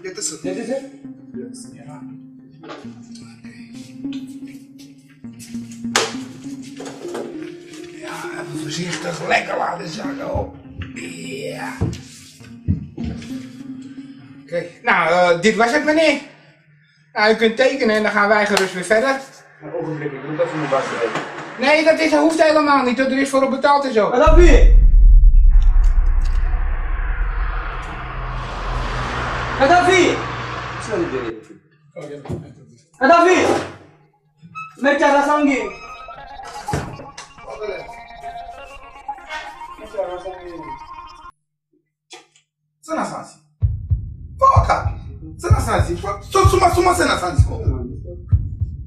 S29: Dit is het. Dit is het? Ja. Ja, even voorzichtig. Lekker laten zakken op. Ja. Oké, nou, eh, dit was het meneer. Nou, u kunt tekenen en dan gaan wij gerust weer verder.
S27: Een ogenblik, ik moet even mijn was even.
S29: Nee, dat, is, dat hoeft helemaal niet. hoor. Er is voor op betaald en zo.
S27: Wat heb je?
S22: Gaddafi! Gaddafi! Met cara sangi.
S9: Sana sansi. Foca. Sana. So suma suma sana sansi.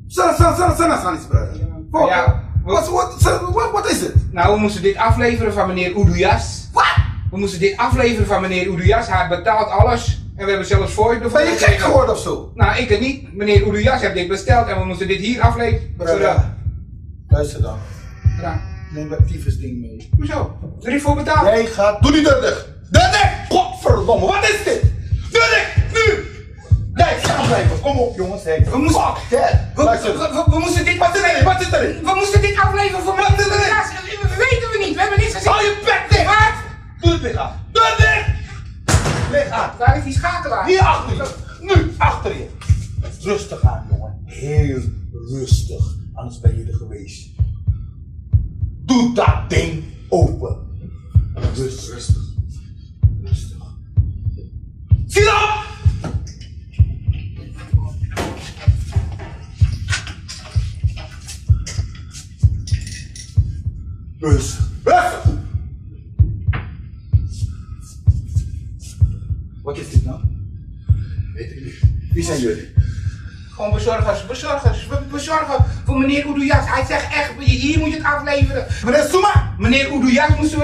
S9: Sana sana sana sana sansi brother. Foca. What what what what is it?
S29: Nou, we moesten dit afleveren van meneer Oedujas. Wat? We moesten dit afleveren van meneer Oedujas. Hij betaalt alles. En we hebben zelfs voor je
S9: Ben je gek geworden of zo?
S29: Nou, ik het niet. Meneer Oedujas heeft dit besteld en we moesten dit hier afleveren.
S9: Brother. Luister dan.
S29: Ja.
S9: Neem dat ding mee.
S29: Hoezo? Er is voor betaald.
S9: Jij gaat. Doe die. Deur dicht! Godverdomme, wat is dit? Nu! Nee, blijven. Kom op jongens. Hey.
S29: We moesten,
S9: Fuck that.
S29: we, we, we- moesten dit...
S9: Wat is erin? Wat is erin?
S29: We moesten dit afleveren voor meneer Oedujas. Dat weten we niet. We hebben niks gezien.
S9: Hou je bek dicht!
S29: Wat?
S9: Doe het licht aan. Deur dicht! Licht aan.
S29: Waar is die schakelaar?
S9: Hier achter je. Nu, achter je. Rustig aan, jongen. Heel rustig. Anders ben je er geweest. Doe dat ding open. Rustig. Rustig.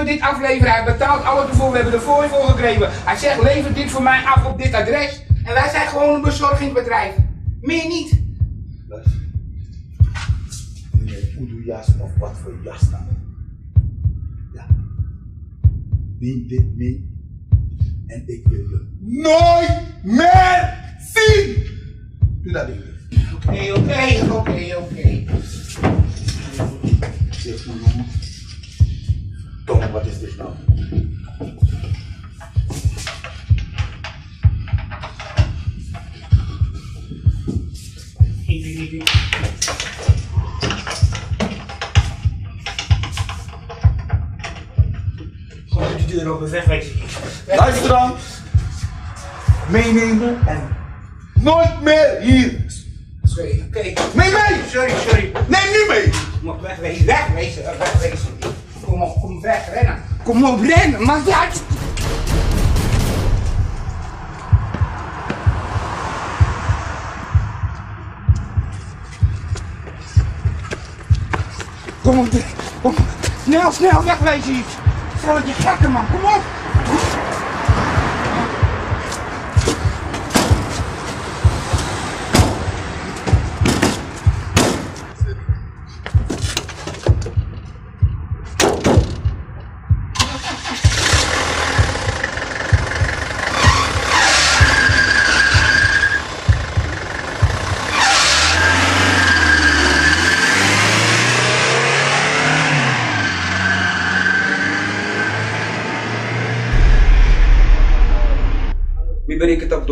S9: Dit
S29: afleveren. Hij betaalt alles ervoor. We hebben er voor voor gekregen. Hij zegt, lever dit voor mij af op dit adres. En wij zijn gewoon een bezorgingsbedrijf. Meer niet.
S9: Meneer Oedoejas of wat voor jas dan? Ja. Neem dit mee. En ik wil je nooit meer zien! Doe dat weer.
S29: Oké, oké, oké, oké.
S9: Tom, wat is dit nou?
S29: Gewoon de deur open, wegwezen.
S9: Luister dan. Meenemen en nooit meer hier.
S29: Sorry, oké.
S9: Neem mee!
S29: Sorry, sorry.
S9: Neem nu mee!
S29: Op, wegwezen, wegwezen, wegwezen. Kom op, kom weg, rennen. Kom op, rennen, je uit. Kom op, kom. Snel, snel, wegwezen iets. Stel je gekke man, kom op.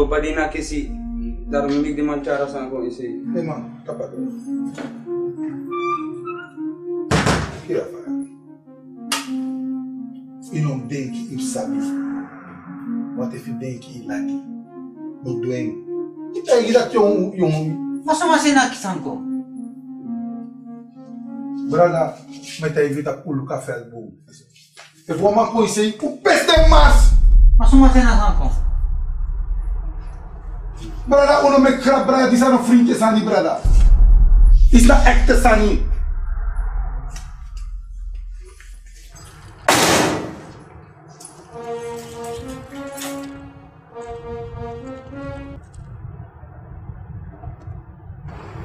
S22: beri kitab do padi na kisi. Dar mi di man cara sang ko isi.
S9: Hey man, kapat dulu. Kira pa. E não tem que ir saber. Wat if you denk je laki? Moet doen. Ik denk dat jong jong.
S22: Masa masih na kisan ko?
S9: Brada, met hij weet dat ulu café boom. Ik wil maar gewoon zeggen, hoe best de mas.
S22: Masa masih na sang ko?
S9: Brada, uno met grap brada, die zijn vriendjes aan die brada. Is na echte sani.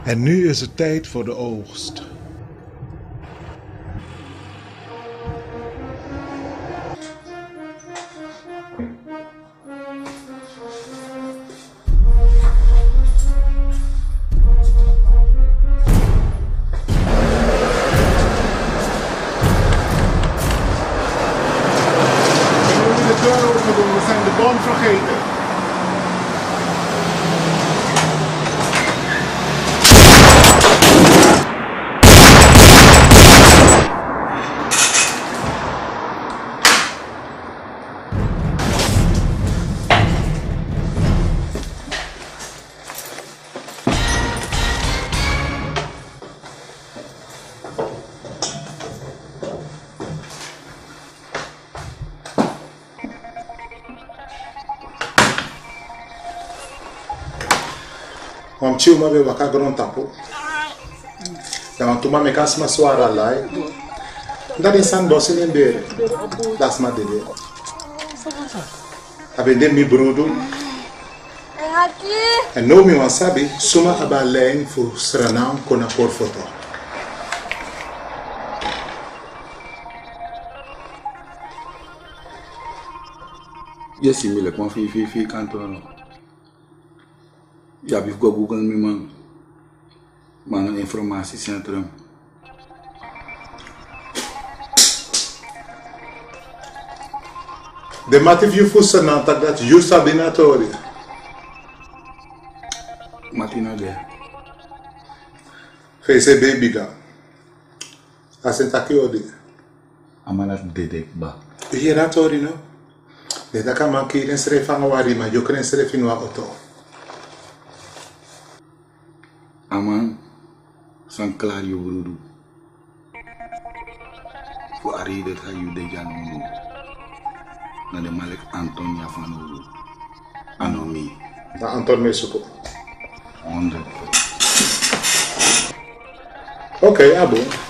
S1: En nu is het tijd voor de oogst.
S32: tio nchi umave waka gonon tapo da wantuma me kasma suara lai. Ndani san dosi ne mbere dasma dede. Abende mi brudo e não me sabi suma aba len fu com a cor foto.
S33: Yesi mi le pon fi fi fi Ja, bif go Google mi man. Man informatiecentrum.
S1: De matif yu fu sranam tak dat yu sabi na tori.
S33: Matina de.
S1: Fese baby ga. Asen taki odi.
S33: Amana dedek ba.
S1: Hier na tori no. De da kan man kiren sre fanga wari ma yo kren sre finwa oto.
S33: Aman san klaar yu brudu. Fu ari de ta yu de jan mu. Na de Malik Antonia van Olu. Anomi.
S1: Na Anton Mesuko.
S33: 100.
S1: Oké, abo.
S28: is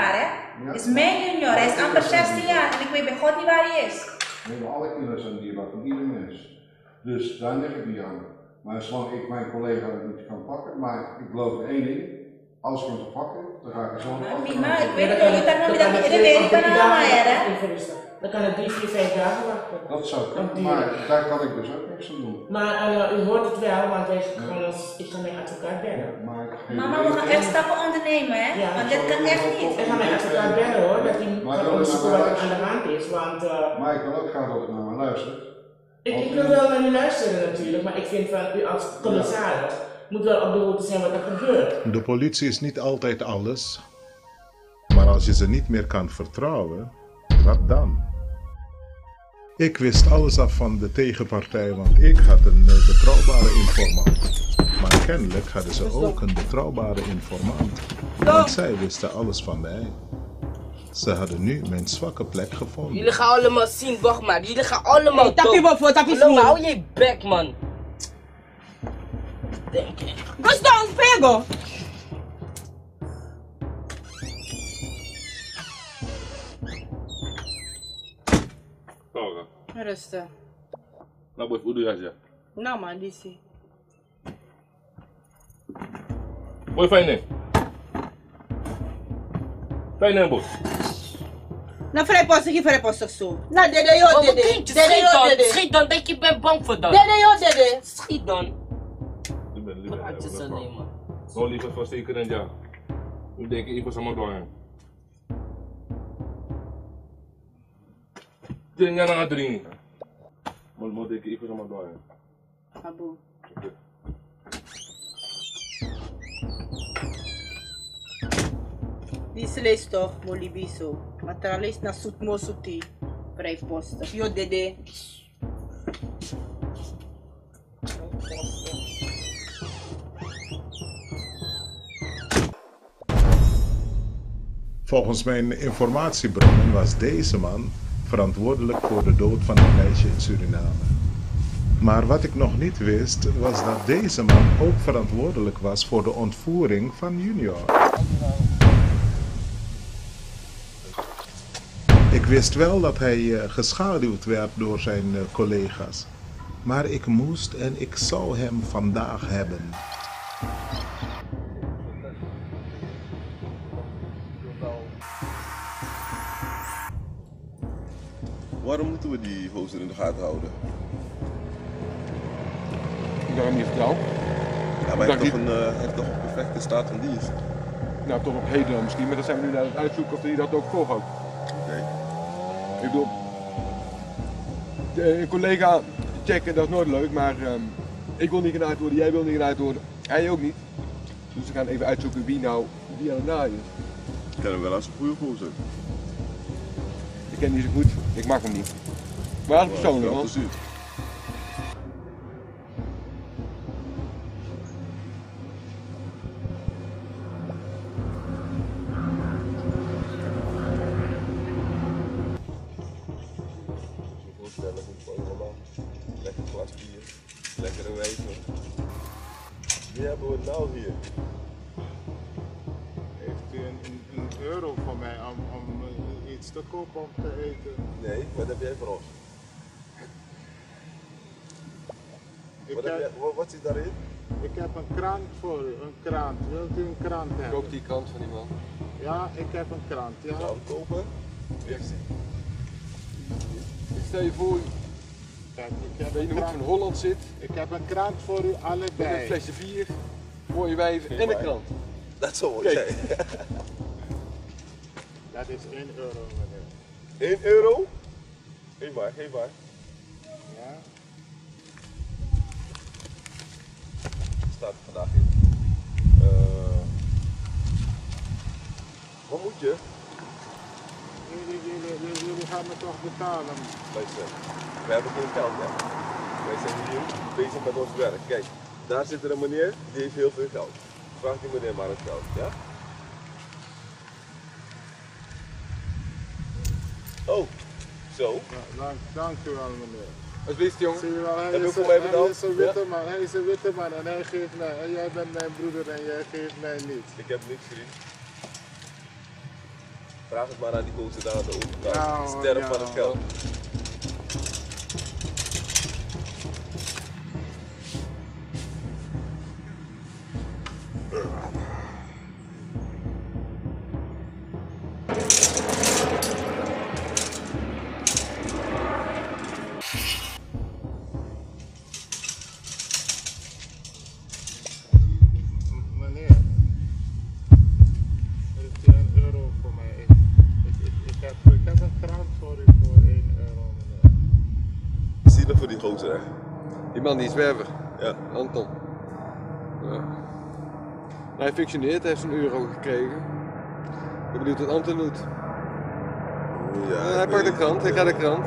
S28: hij is mijn? Is junior, hij is amper 16 jaar en ik weet bij God niet waar hij is.
S9: Nee, maar alle kinderen zijn dierbaar van ieder mens. Dus daar leg ik niet aan. Maar zolang ik mijn collega niet kan pakken, maar ik geloof in één ding. Als ik hem te pakken, dan ga ik er zo op.
S28: Mima, ik weet niet, je kan me dat niet weet ik ben allemaal, hè?
S34: Dan kan het drie, vier, vijf dagen wachten.
S9: Dat zou kunnen, maar daar kan ik dus ook niks aan doen.
S34: Maar eh, u hoort het wel, want is gewoon als, ik ga mijn advocaat bellen.
S28: Mama, we gaan echt stappen ondernemen, hè?
S34: Ja.
S28: Want dit kan echt niet.
S34: Ik ga mijn advocaat bellen hoor, dat hij
S9: Maar
S34: kan onderzoeken wat
S9: mij
S34: er aan de hand is. Want eh,
S9: Maar ik wil ook graag dat u naar me luistert.
S34: ik, ik wil wel naar u luisteren natuurlijk, maar ik vind van u als commissaris moet wel op de hoogte zijn wat er gebeurt.
S1: De politie is niet altijd alles. Maar als je ze niet meer kan vertrouwen, wat dan? Ik wist alles af van de tegenpartij, want ik had een eh, betrouwbare informant. Maar kennelijk hadden ze ook een betrouwbare informant. Want zij wisten alles van mij. Ze hadden nu mijn zwakke plek gevonden.
S7: Jullie gaan allemaal zien, wacht maar. Jullie gaan allemaal
S35: Hey, tapie
S7: dood.
S35: maar voor, tapie
S7: Hallo,
S35: voor.
S7: Hou je bek, man.
S35: Gusto, pego!
S2: Toga.
S11: Rustig.
S2: Nou, boy, hoe doe je dat?
S11: Nou man, die zie.
S2: Boy, fijn nee. Fijn nee, boy.
S35: Na vrij postig, je vrij postig zo. Na dede yo
S7: Oh,
S35: dede.
S7: kindje,
S35: Dede
S7: schiet
S35: yo
S7: dan.
S35: dede.
S7: Schiet dan, denk je, ik ben bang voor dat.
S35: Dede yo dede.
S7: Schiet dan.
S2: Ik ben liever.
S7: Praat je zo alleen, man.
S2: Nou, liever voor zeker een jaar. Nu denk ik even aan het drinken. Maar moet ik even samen door.
S11: Abo. Die lees toch, Molibiso. Maar trouwens, na soet mo. Vrij postig. Yo dede.
S1: Volgens mijn informatiebronnen was deze man verantwoordelijk voor de dood van een meisje in Suriname. Maar wat ik nog niet wist, was dat deze man ook verantwoordelijk was voor de ontvoering van Junior. Ik wist wel dat hij eh, geschaduwd werd door zijn eh, collega's. Maar ik moest en ik zou hem vandaag hebben.
S14: De gaten houden?
S13: Ik heb hem niet vertrouwd.
S14: Ja, maar hij heeft, toch een, eh, heeft toch een perfecte staat van dienst?
S13: Nou, toch op heden misschien, maar dan zijn we nu aan het uitzoeken of hij dat ook volhoudt.
S14: Oké.
S13: Ik bedoel, een collega checken, dat is nooit leuk, maar ehm, ik wil niet genaaid worden, jij wil niet genaaid worden, hij ook niet. Dus we gaan even uitzoeken wie nou wie aan het naaien is.
S14: Ik ken hem wel als een goede gozer.
S13: Ik ken die zo goed, ik mag hem niet. Maar dat is persoonlijk,
S14: allemaal. Lekker glas bier, lekkere weken. Wie hebben we nou hier?
S1: Heeft u een, een, een euro voor mij om, om eh, iets te kopen om te eten?
S14: Nee, wat heb jij voor ons?
S1: Ik
S14: Wat, heb wat, zit daarin?
S1: Ik heb een krant voor u, een krant. Wilt u een krant hebben?
S13: Koop die krant van die man.
S1: Ja, ik heb een krant. Ja.
S14: Ik kopen?
S13: Ik stel je voor,
S1: Kijk, ik heb
S13: dat je in de hoek van. Holland zit,
S1: Ik heb een krant voor u
S13: met een
S1: allebei.
S13: flesje bier, mooie wijven en een krant.
S14: Dat zou wel
S13: Kijk.
S14: zijn.
S1: Dat is 1 euro, meneer.
S14: 1 euro? Geef maar, geef maar. Staat er vandaag in. Eh, wat moet je?
S1: Jullie gaan me toch betalen?
S14: Luister, we hebben geen geld hè. Wij zijn hier bezig met ons werk. Kijk, daar zit er een meneer, die heeft heel veel geld. Vraag die meneer maar het geld, ja? Oh, zo.
S1: Ja, dank, dank u wel, meneer.
S13: Alsjeblieft, jongen.
S1: Zie je wel, hij, is, hij een witte man, hij is een witte man en hij geeft mij, en jij bent mijn broeder en jij geeft mij niet.
S14: Ik heb niks vriend. Vraag het maar aan die gozer daar aan de overkant.
S1: Nou,
S14: Sterf
S1: ja.
S14: van het geld.
S1: Voor
S14: die gozer hè?
S13: Die man die is zwerver.
S14: Ja.
S13: Anton. Ja. Hij functioneert, hij heeft een euro gekregen. Ik ben benieuwd wat Anton doet.
S14: Ja,
S13: hij
S14: ik
S13: pakt de krant, hij gaat de krant.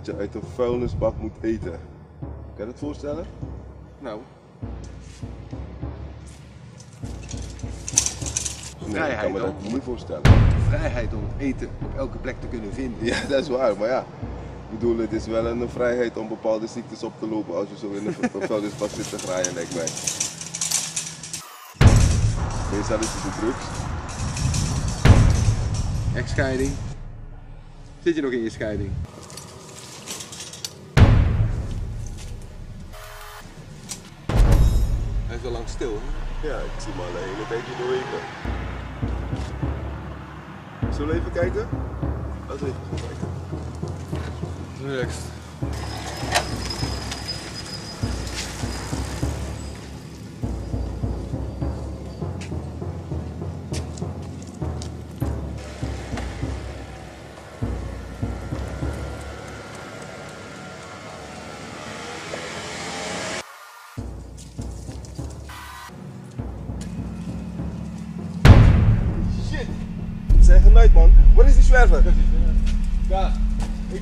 S1: Dat
S14: je uit een vuilnisbak moet eten. Kan je dat voorstellen?
S13: Nou,
S14: Nee, ik
S13: Vrijheid
S14: kan me dat niet voorstellen.
S13: vrijheid om eten op elke plek te kunnen vinden.
S14: Ja, dat is waar, maar ja. Ik bedoel, het is wel een vrijheid om bepaalde ziektes op te lopen als je zo in een vuilnisbak zit te graaien, lijkt mij. Meestal is het de drugs.
S13: Echtscheiding. Zit je nog in je scheiding?
S14: Ja, ik zie maar alleen een beetje bewegen. Zullen we even kijken? Laten we even kijken.
S13: Relaxed.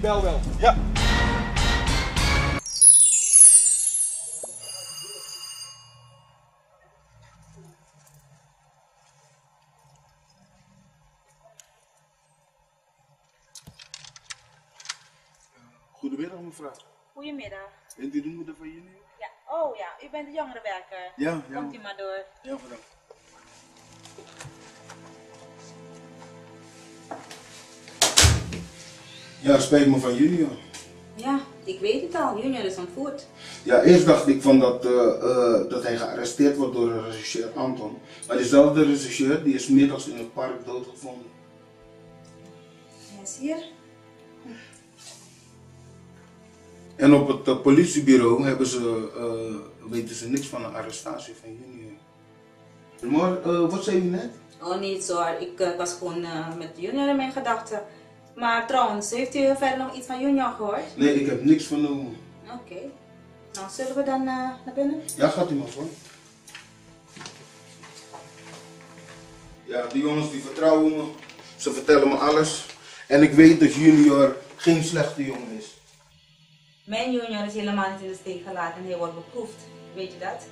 S13: Bel wel.
S14: Ja.
S36: Goedemiddag mevrouw.
S28: Goedemiddag.
S36: Bent u de moeder van jullie?
S28: Ja, oh ja, u bent de jongerenwerker.
S36: Ja, ja.
S28: Komt u maar door.
S36: Ja, mevrouw. Ja, spijt me van junior.
S28: Ja, ik weet het al. Junior is ontvoerd.
S36: Ja, eerst dacht ik van dat, eh, eh, dat hij gearresteerd wordt door de regisseur Anton. Maar diezelfde regisseur die is middags in het park doodgevonden.
S28: Ja, zie je?
S36: En op het eh, politiebureau hebben ze, weten ze niks van de arrestatie van junior. Maar wat zei u net?
S28: Oh, niet zo. hoor. Ik was gewoon met Junior in mijn gedachten. Maar trouwens, heeft u verder nog iets van Junior gehoord?
S36: Nee, ik heb niks vernomen.
S28: Oké. Nou, zullen we dan eh, naar binnen?
S36: Ja, gaat u maar voor. Ja, die jongens die vertrouwen me. Ze vertellen me alles. En ik weet dat junior geen slechte jongen is.
S28: Mijn junior is helemaal niet in de steek gelaten en hij wordt beproefd. Weet je dat?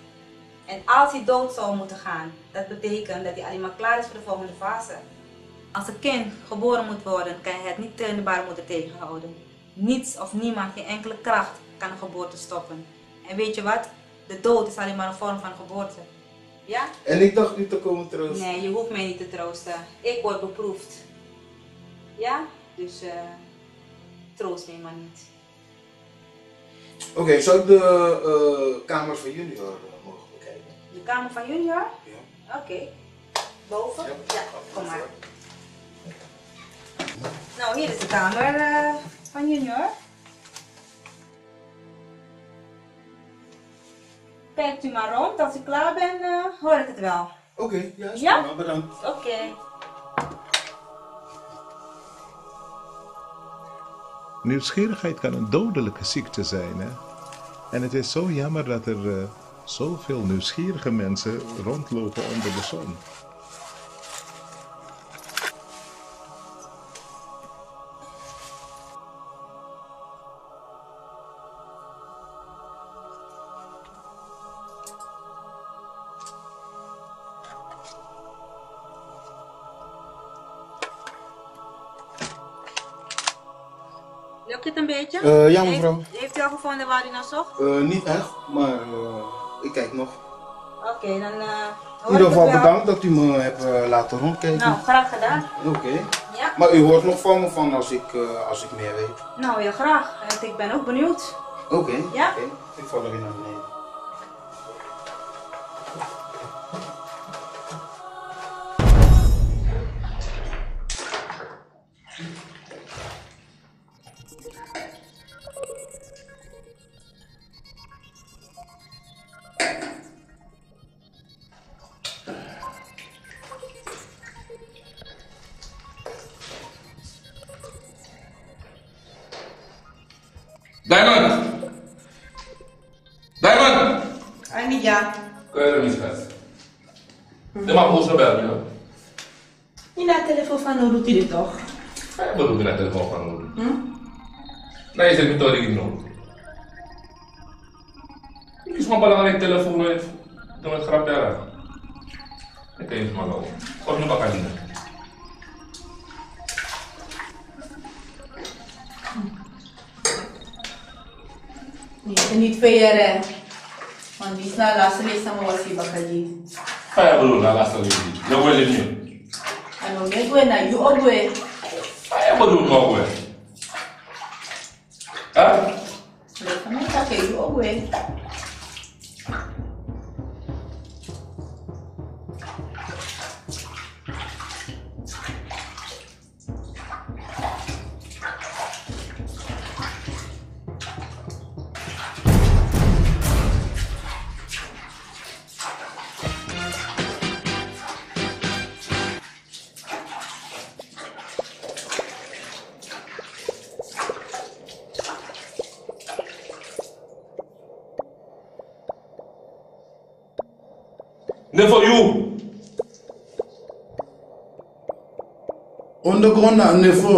S28: En als hij dood zou moeten gaan, dat betekent dat hij alleen maar klaar is voor de volgende fase. Als een kind geboren moet worden, kan je het niet in de baarmoeder tegenhouden. Niets of niemand, geen enkele kracht kan een geboorte stoppen. En weet je wat? De dood is alleen maar een vorm van geboorte. Ja?
S36: En ik dacht u te komen troosten.
S28: Nee, je hoeft mij niet te troosten. Ik word beproefd. Ja? Dus eh troost mij maar niet.
S36: Oké, zou ik de eh, kamer van junior eh, mogen bekijken?
S28: De kamer van junior? Ja. Oké. Boven? Ja. kom maar. Nou, hier is de kamer eh, van junior. Kijkt u maar rond. Als ik klaar ben, eh, hoor ik het wel.
S36: Oké, ja, is
S28: Ja?
S36: prima, bedankt.
S28: Oké.
S1: Nieuwsgierigheid kan een dodelijke ziekte zijn. Hè? En het is zo jammer dat er eh, zoveel nieuwsgierige mensen rondlopen onder de zon.
S36: Ja, mevrouw.
S28: Heeft, heeft u al gevonden waar u naar zocht?
S36: Eh, niet echt, maar eh, ik kijk nog.
S28: Oké, dan eh
S36: In ieder geval bedankt dat u me hebt laten rondkijken.
S28: Nou, graag gedaan.
S36: Oké.
S28: Ja.
S36: Maar u hoort nog van me van als ik, eh, als ik meer weet.
S28: Nou, ja, graag. Want Ik ben ook benieuwd.
S36: Oké.
S28: Ja?
S36: oké. Ik val er weer naar beneden.
S34: Toch?
S2: Ja, wat doe je naar telefoon van nodig?
S34: Hm?
S2: Nee, je zegt niet dat ik het seconde
S34: en
S9: effort